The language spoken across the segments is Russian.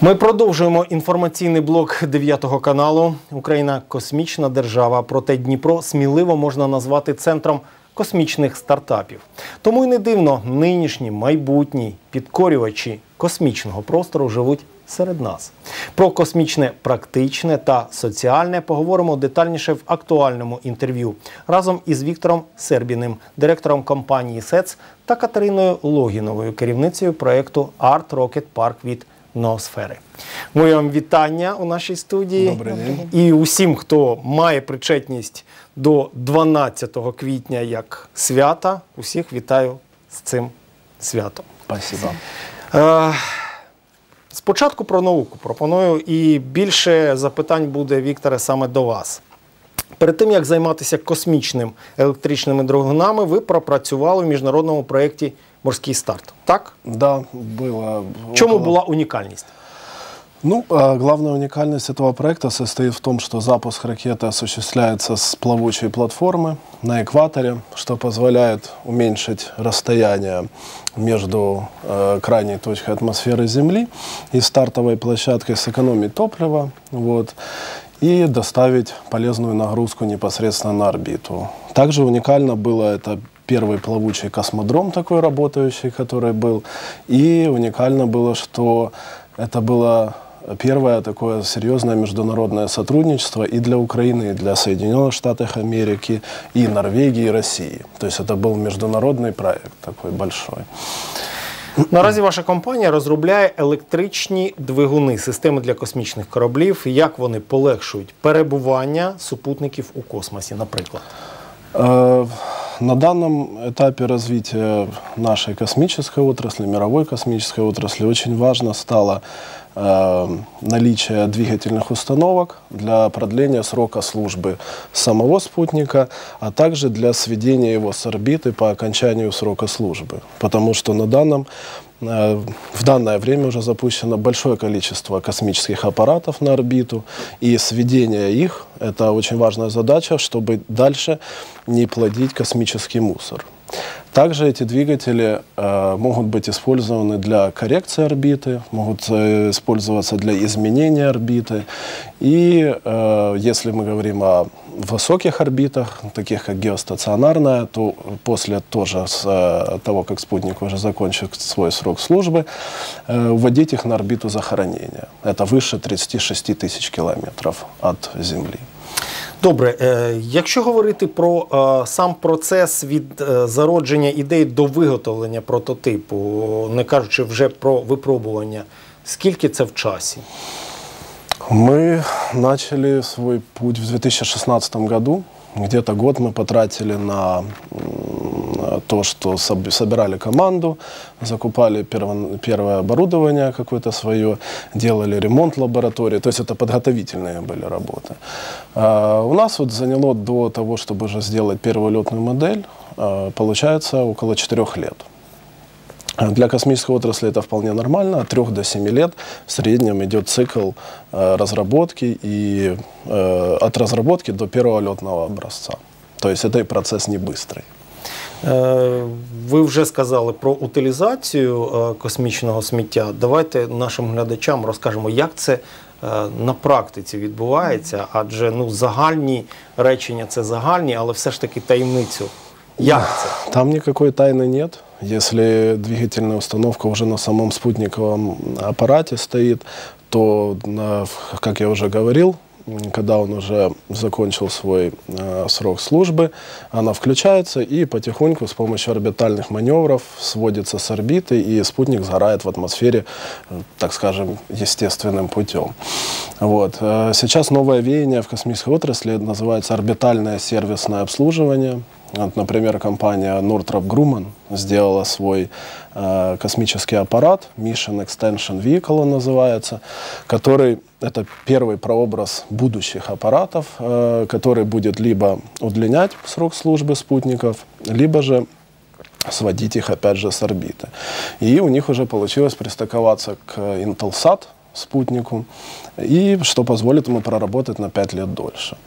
Ми продовжуємо інформаційний блок 9 каналу. Україна космічна держава. Проте Дніпро сміливо можна назвати центром космічних стартапів. Тому й не дивно, нинішні майбутні підкорювачі космічного простору живуть серед нас. Про космічне практичне та соціальне поговоримо детальніше в актуальному інтерв'ю разом із Віктором Сербіним, директором компанії СЕЦ та Катериною Логіновою, керівницею проєкту Art Rocket Park від ноосфери. Мої вам вітання у нашій студії. Добрий день. І усім, хто має причетність до 12 квітня як свята, усіх вітаю з цим святом. Спасибо. Е, Спочатку про науку пропоную, і більше запитань буде, Вікторе, саме до вас. Перед тим як займатися космічним електричними двигунами, ви пропрацювали в міжнародному проєкті Морський старт. Так? Да, было. В чому около- була унікальність? Ну, а главная уникальность этого проекта состоит в том, что запуск ракеты осуществляется с плавучей платформы на экваторе, что позволяет уменьшить расстояние между э, крайней точкой атмосферы Земли и стартовой площадкой, сэкономить топливо вот, и доставить полезную нагрузку непосредственно на орбиту. Также уникально было это первый плавучий космодром такой работающий, который был. И уникально было, что это было первое такое серьезное международное сотрудничество и для Украины, и для Соединенных Штатов Америки, и Норвегии, и России. То есть это был международный проект такой большой. Наразі ваша компанія розробляє електричні двигуни, системи для космічних кораблів. Як вони полегшують перебування супутників у космосі, наприклад? На данном этапе развития нашей космической отрасли, мировой космической отрасли, очень важно стало э, наличие двигательных установок для продления срока службы самого спутника, а также для сведения его с орбиты по окончанию срока службы. Потому что на данном В данное время уже запущено большое количество космических аппаратов на орбиту, и сведение их – это очень важная задача, чтобы дальше не плодить космический мусор. Также эти двигатели э, могут быть использованы для коррекции орбиты, могут э, использоваться для изменения орбиты. И э, если мы говорим о высоких орбитах, таких как геостационарная, то после тоже с э, того, как спутник уже закончит свой срок службы, э, вводить их на орбиту захоронения. Это выше 36 тысяч километров от Земли. Добре, е, якщо говорити про е, сам процес від е, зародження ідей до виготовлення прототипу, не кажучи вже про випробування, скільки це в часі? Мы начали свой путь в 2016 году. Где-то год мы потратили на то, что соб- собирали команду, закупали перво- первое оборудование какое-то свое, делали ремонт лаборатории. То есть это подготовительные были работы. А, У нас вот заняло до того, чтобы уже сделать первую летную модель, а, получается около 4 лет. Для космической отрасли это вполне нормально. От 3 до 7 лет в среднем идет цикл э, разработки и э, от разработки до первого летного образца. То есть это и процесс не быстрый. Е, Ви вже сказали про утилізацію е, космічного сміття. Давайте нашим глядачам розкажемо, як це е, на практиці відбувається, адже ну, загальні речення це загальні, але все ж таки таємницю. Як це? Там никакой тайны нет. Если двигательная установка уже на самом спутниковом аппарате стоит, то, как я уже говорил, когда он уже закончил свой э, срок службы, она включается и потихоньку с помощью орбитальных маневров сводится с орбиты, и спутник сгорает в атмосфере, э, так скажем, естественным путем. Вот. Э, Сейчас новое веяние в космической отрасли называется орбитальное сервисное обслуживание. Вот, например, компания Northrop Grumman сделала свой э, космический аппарат, Mission Extension Vehicle называется, который это первый прообраз будущих аппаратов, э, который будет либо удлинять срок службы спутников, либо же сводить их опять же с орбиты. И у них уже получилось пристыковаться к Intelsat спутнику, и что позволит ему проработать на 5 лет дольше.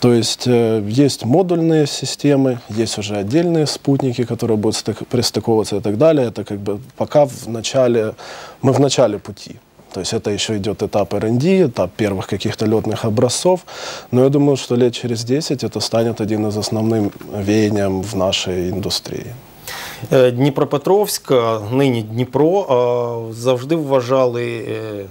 То есть э, есть модульные системы, есть уже отдельные спутники, которые будут стык- пристыковываться и так далее. Это как бы пока в начале, мы в начале пути. То есть это еще идет этап R&D, этап первых каких-то летных образцов. Но я думаю, что лет через 10 это станет один из основных веянием в нашей индустрии. Е, Дніпропетровськ, а нині Дніпро, а, завжди вважали е,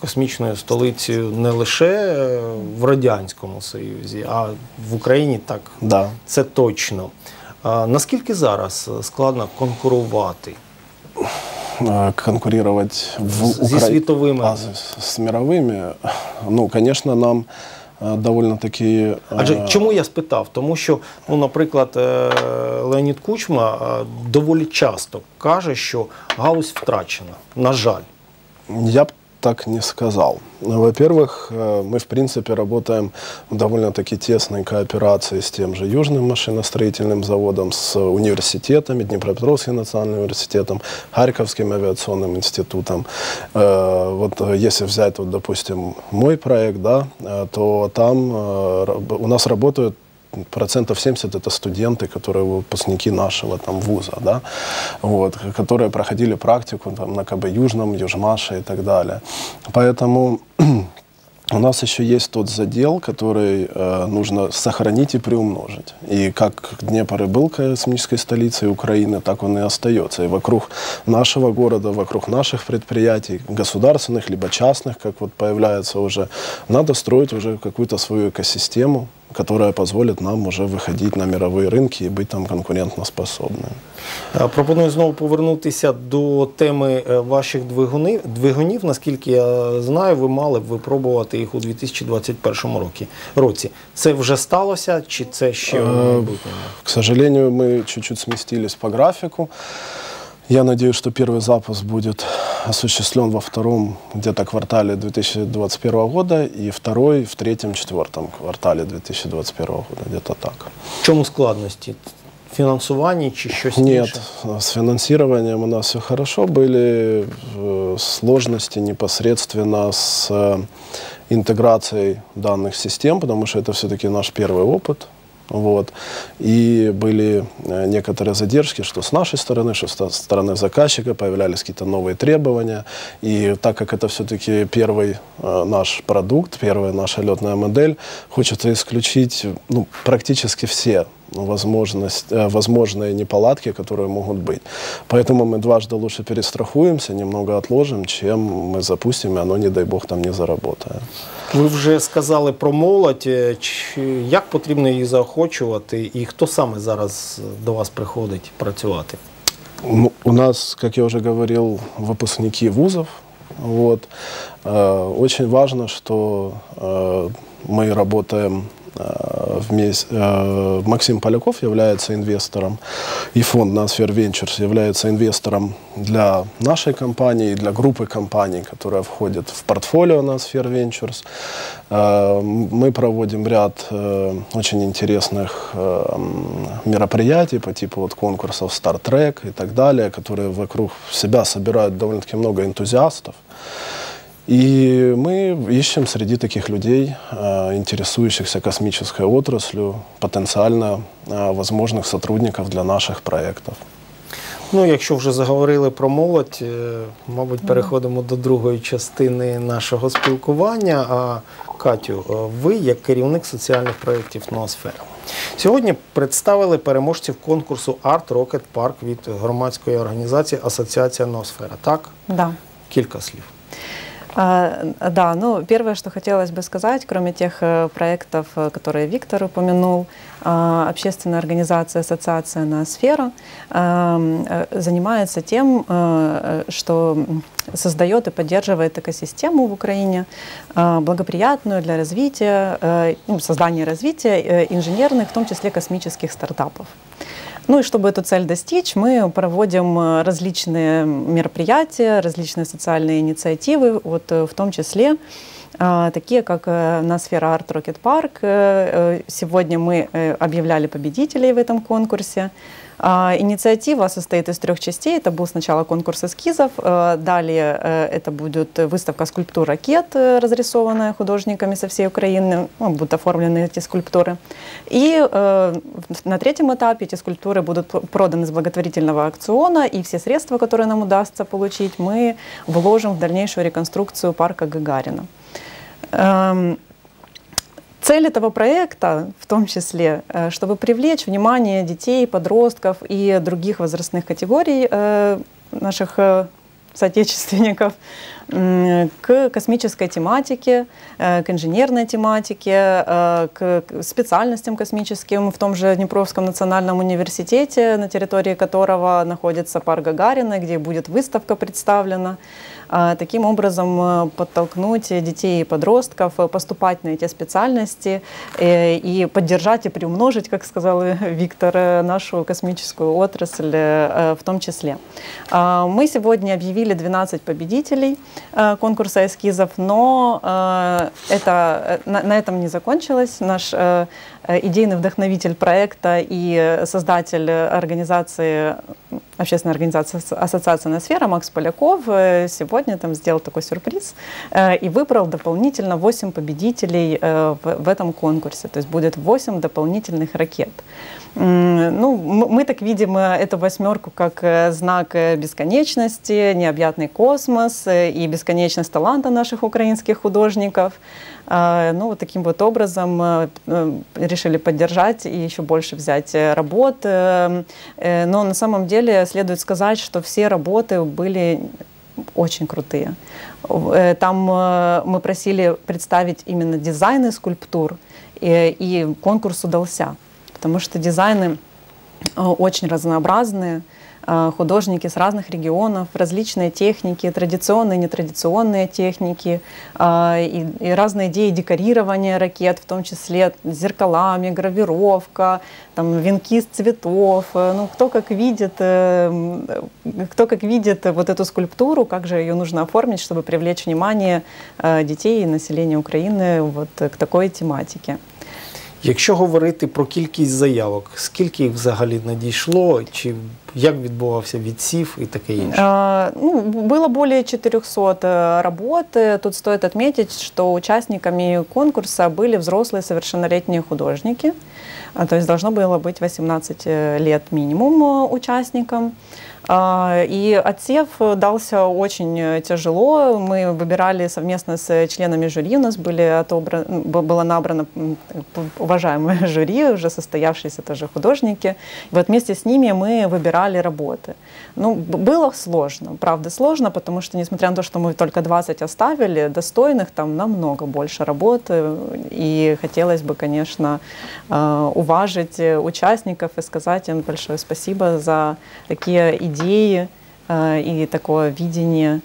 космічною столицею не лише е, в Радянському Союзі, а в Україні так Да. це точно. А наскільки зараз складно конкурувати Э, конкурировать в С- зі Укра- світовими? А, с, с мировыми, ну, конечно, нам э, довольно-таки... Адже э, чому я спитав? Тому що, ну, наприклад, е, Леонід Кучма е, доволі часто каже, що галузь втрачена. На жаль. Я бы так не сказал. Во-первых, э, мы, в принципе, работаем в довольно-таки тесной кооперации с тем же Южным машиностроительным заводом, с университетами, Днепропетровским национальным университетом, Харьковским авиационным институтом. Э, Вот э, если взять, вот, допустим, мой проект, да, то там у нас работают процентов 70 это студенты, которые выпускники нашего там вуза, да, вот, которые проходили практику там, на КБ Южном, Южмаше и так далее. Поэтому у нас еще есть тот задел, который э, нужно сохранить и приумножить. И как Днепр и был космической столицей Украины, так он и остается. И вокруг нашего города, вокруг наших предприятий, государственных либо частных, как вот появляется уже, надо строить уже какую-то свою экосистему, которая позволит нам уже выходить на мировые рынки и быть там конкурентоспособными. Е, Пропоную знову повернутися до теми е, ваших двигунів. двигунів. Наскільки я знаю, ви мали б випробувати їх у 2021 році. році. Це вже сталося, чи це ще в Е, майбутньому? К сожалению, мы чуть-чуть сместились по графику. Я надеюсь, что первый запуск будет осуществлен во втором где-то квартале 2021 года и второй в третьем-четвертом квартале 2021 года, где-то так. В чому складності? Фінансуванні чи щось Нет, інше? с финансированием у нас все хорошо. Были э, сложности непосредственно с э, интеграцией данных систем, потому что это все-таки наш первый опыт. вот. И были э, некоторые задержки, что с нашей стороны, что со стороны заказчика, появлялись какие-то новые требования. И так как это все-таки первый э, наш продукт, первая наша летная модель, хочется исключить ну, практически все возможность, э, возможные неполадки, которые могут быть. Поэтому мы дважды лучше перестрахуемся, немного отложим, чем мы запустим, и оно, не дай бог, там не заработает. Ви вже сказали про молодь. Е, Чи як потрібно її заохочувати, і хто саме зараз до вас приходить працювати? Ну, у нас, как я уже говорил, выпускники вузов. Вот. Э, Очень важно, что э, мы работаем вместе. Максим Поляков является инвестором, и фонд Nossphere Ventures является инвестором для нашей компании, для группы компаний, которая входит в портфолио Nossphere Ventures. Э, Мы проводим ряд э, очень интересных э, мероприятий по типу вот конкурсов Star Trek и так далее, которые вокруг себя собирают довольно-таки много энтузиастов. И мы ищем среди таких людей, э, интересующихся космической отраслью, потенциально э, возможных сотрудников для наших проектов. Ну, якщо вже заговорили про молодь, е, мабуть, переходимо до другої частини нашого спілкування. А Катю, е, ви як керівник соціальних проєктів Ноосфера. Сьогодні представили переможців конкурсу Art Rocket Park від громадської організації Асоціація Ноосфера. Так? Да. Кілька слів. А, Да, ну первое, что хотелось бы сказать, кроме тех э, проектов, э, которые Виктор упомянул, а, общественная организация Ассоциация Ноосфера эм, э, занимается тем, что создает и поддерживает экосистему в Украине, э, благоприятную для развития, ну, создания развития инженерных, в том числе космических стартапов. Ну и чтобы эту цель достичь, мы проводим э, различные мероприятия, различные социальные инициативы, вот э, в том числе такие как Ноосфера Арт Рокет Парк. Сегодня мы объявляли победителей в этом конкурсе. А, инициатива состоит из трех частей. Это был сначала конкурс эскизов, э, далее э, это будет выставка скульптур ракет, э, разрисованная художниками со всей Украины, ну, будут оформлены эти скульптуры. И на третьем этапе эти скульптуры будут проданы с благотворительного аукциона, и все средства, которые нам удастся получить, мы вложим в дальнейшую реконструкцию парка Гагарина. Цель этого проекта, в том числе, э, чтобы привлечь внимание детей, подростков и других возрастных категорий э, наших э, соотечественников к космической тематике, к инженерной тематике, к специальностям космическим в том же Днепровском национальном университете, на территории которого находится парк Гагарина, где будет выставка представлена. А, таким образом э, подтолкнуть детей и подростков э, поступать на эти специальности э, и поддержать и приумножить, как сказал Виктор, нашу космическую отрасль в том числе. Мы сегодня объявили 12 победителей конкурса эскизов, но это, на этом не закончилось. Наш идейный вдохновитель проекта и создатель организации общественная организация Ассоциация Ноосфера Макс Поляков э, сегодня там сделал такой сюрприз э, и выбрал дополнительно 8 победителей э, в этом конкурсе. То есть будет 8 дополнительных ракет. Ну, мы так видим эту восьмерку как знак бесконечности, необъятный космос и бесконечность таланта наших украинских художников. Ну, вот таким вот образом решили поддержать и еще больше взять работ. Но на самом деле следует сказать, что все работы были очень крутые. Э, там э, мы просили представить именно дизайны скульптур, и, и конкурс удался, потому что дизайны э, очень разнообразные, Э, художники с разных регионов, различные техники, традиционные, нетрадиционные техники э, и, и разные идеи декорирования ракет, в том числе зеркалами, гравировка, там, венки из цветов. Э, ну, кто как видит, кто как видит вот эту скульптуру, как же ее нужно оформить, чтобы привлечь внимание детей и населения Украины вот к такой тематике. Якщо говорити про кількість заявок, скільки їх взагалі надійшло, чи як відбувався відсів и таке інше? А, ну, было более 400 э, работ. Тут стоит отметить, что участниками конкурса были взрослые совершеннолетние художники. То есть должно было быть 18 э, лет минимум э, участникам. А, и отсев дался очень э, тяжело. Мы выбирали совместно с членами жюри. У нас были отобраны, было набрано уважаемое жюри, уже состоявшиеся тоже художники. И вот вместе с ними мы выбирали работы. Ну, было сложно, правда сложно, потому что, несмотря на то, что мы только 20 оставили, достойных там намного больше работы. И хотелось бы, конечно, э, уважить участников и сказать им большое спасибо за такие идеи идеи э, и такое видение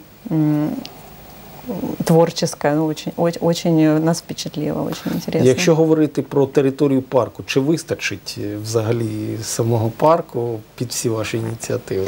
творческое, ну, очень, очень, очень нас впечатлило, очень интересно. Якщо говорити про територію парку, чи вистачить е, взагалі самого парку під всі ваші ініціативи?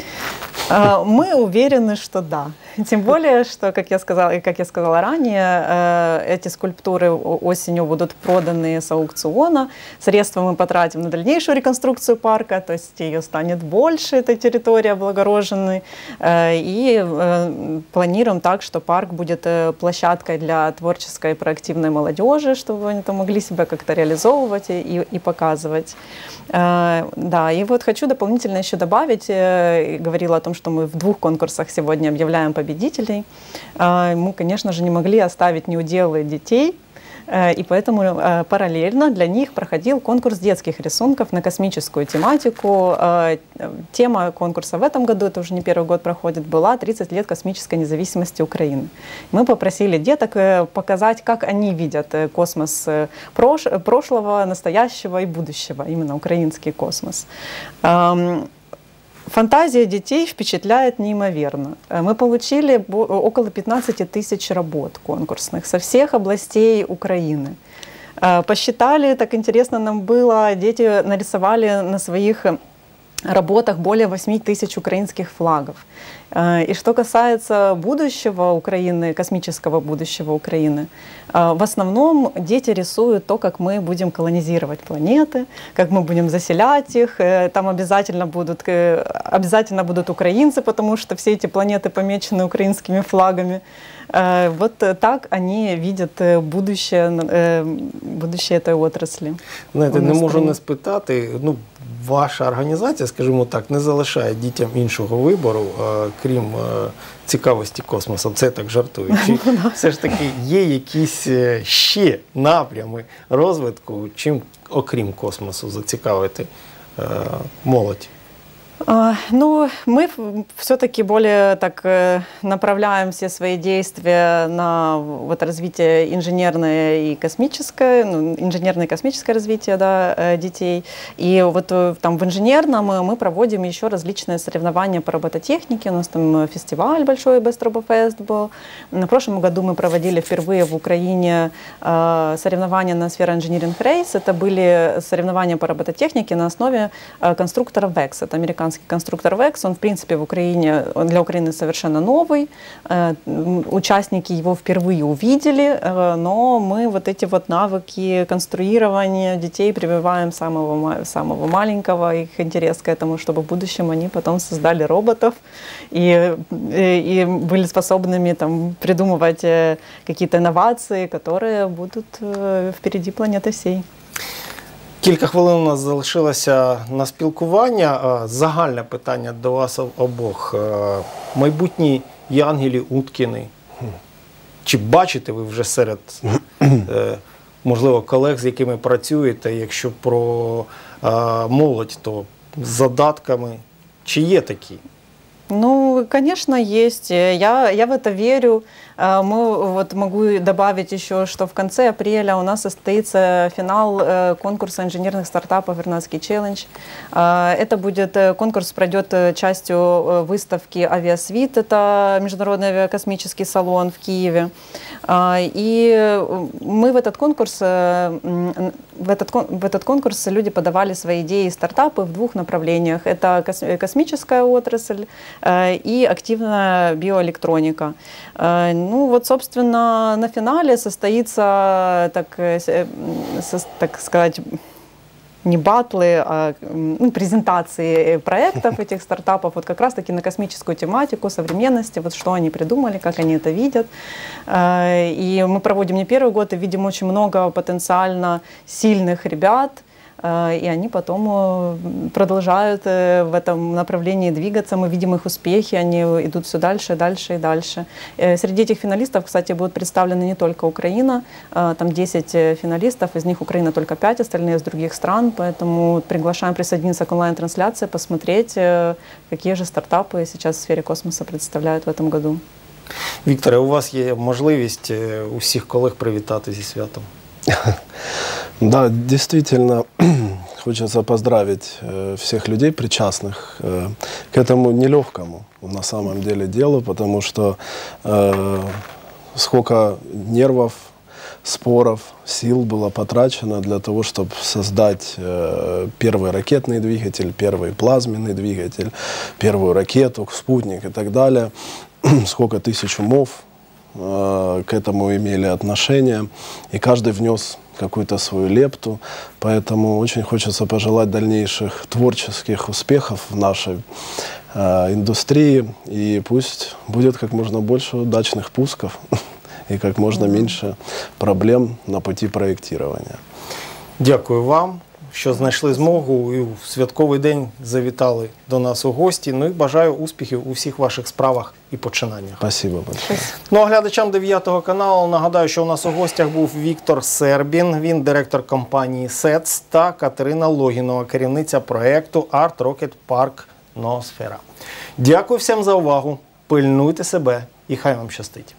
Мы уверены, что да. Тем более, что, как я сказала, как я сказала ранее, э, эти скульптуры осенью будут проданы с аукциона. Средства мы потратим на дальнейшую реконструкцию парка, то есть ее станет больше, эта территория облагороженной. Э, и э, планируем так, что парк будет площадкой для творческой и проактивной молодежи, чтобы они там могли себя как-то реализовывать и, и показывать. Да, и вот хочу дополнительно еще добавить, говорила о том, что мы в двух конкурсах сегодня объявляем победителей. Мы, конечно же, не могли оставить неуделы детей, э, и поэтому э, параллельно для них проходил конкурс детских рисунков на космическую тематику. Э, тема конкурса в этом году, это уже не первый год проходит, была 30 лет космической независимости Украины. Мы попросили деток показать, как они видят космос прошлого, настоящего и будущего, именно украинский космос. Фантазия детей впечатляет неимоверно. Э, мы получили около 15 тысяч работ конкурсных со всех областей Украины. Э, посчитали, так интересно нам было, дети нарисовали на своих работах более 8 тысяч украинских флагов. Э, И что касается будущего Украины, космического будущего Украины, э, в основном дети рисуют то, как мы будем колонизировать планеты, как мы будем заселять их. Э, Там обязательно будут, обязательно будут украинцы, потому что все эти планеты помечены украинскими флагами. Э, Вот э, так они видят э, будущее, э, будущее этой отрасли. Знаєте, у не нас можу країні. не спитати. Ну, ваша організація, скажімо так, не залишає дітям іншого вибору, е, крім е, цікавості космосу. Це я так жартую. Чи все ж таки є якісь е, ще напрями розвитку, чим окрім космосу зацікавити е, молодь? А, Ну, мы все-таки более так э, направляем все свои действия на вот развитие инженерное и космическое, ну, инженерное и космическое развитие да, э, детей. И вот э, там в инженерном мы проводим еще различные соревнования по робототехнике. У нас там фестиваль большой Бестробофест был. На прошлом году мы проводили впервые в Украине соревнования на сфера Engineering Race. Это были соревнования по робототехнике на основе конструктора VEX. Это американский конструктор VEX. Он, в принципе, в Украине, он для Украины совершенно новый. Э, Участники его впервые увидели, э, но мы вот эти вот навыки конструирования детей прививаем самого, самого маленького, их интерес к этому, чтобы в будущем они потом создали роботов и, э, и были способными там, придумывать какие-то инновации, которые будут впереди планеты всей. Кілька хвилин у нас залишилося на спілкування. Е, Загальне питання до вас обох. Е, Майбутні Єангелі Уткіни. Чи бачите ви вже серед, е, можливо, колег, з якими працюєте, якщо про молодь, то з задатками, чи є такі? Ну, конечно, есть. Э, Я, я в это верю. Э, Мы, вот могу добавить еще, что в конце апреля у нас состоится финал э, конкурса инженерных стартапов «Вернадский челлендж». Э, Это будет, э, конкурс пройдет э, частью выставки «Авиасвит», это международный авиакосмический салон в Киеве. Э, И мы в этот конкурс, в этот, в этот конкурс люди подавали свои идеи и стартапы в двух направлениях. Это кос- космическая отрасль и активная биоэлектроника. Ну вот, собственно, на финале состоится, так, э, э, так сказать, не батлы, а ну, презентации э, проектов этих стартапов, вот как раз-таки на космическую тематику, современности, вот что они придумали, как они это видят. И мы проводим не первый год и видим очень много потенциально сильных ребят, и они потом э, продолжают э, в этом направлении двигаться. Мы видим их успехи, они идут все дальше, дальше и дальше. Э, Среди этих финалистов, кстати, будут представлены не только Украина, э, там 10 э, финалистов, из них Украина только 5, остальные из других стран, поэтому приглашаем присоединиться к онлайн-трансляции, посмотреть, э, какие же стартапы сейчас в сфере космоса представляют в этом году. Вікторе, у вас є можливість е, усіх колег привітати зі святом. Да, действительно, хочется поздравить э, всех людей, причастных э, к этому нелегкому на самом деле делу, потому что э, сколько нервов, споров, сил было потрачено для того, чтобы создать первый ракетный двигатель, первый плазменный двигатель, первую ракету, спутник и так далее. сколько тысяч умов э, к этому имели отношение, и каждый внес какую-то свою лепту. Поэтому очень хочется пожелать дальнейших творческих успехов в нашей э, индустрии, и пусть будет как можно больше удачных пусков и как можно меньше проблем на пути проектирования. Дякую вам, що знайшли змогу і у святковий день завітали до нас у гості. Ну і бажаю успіхів у всіх ваших справах І починаннях. Спасибо большое. Ну а глядачам 9 каналу нагадаю, що у нас у гостях був Віктор Сербін, він директор компанії СЕЦ та Катерина Логінова, керівниця проекту Art Rocket Park Ноосфера. Дякую всім за увагу. Пильнуйте себе і хай вам щастить.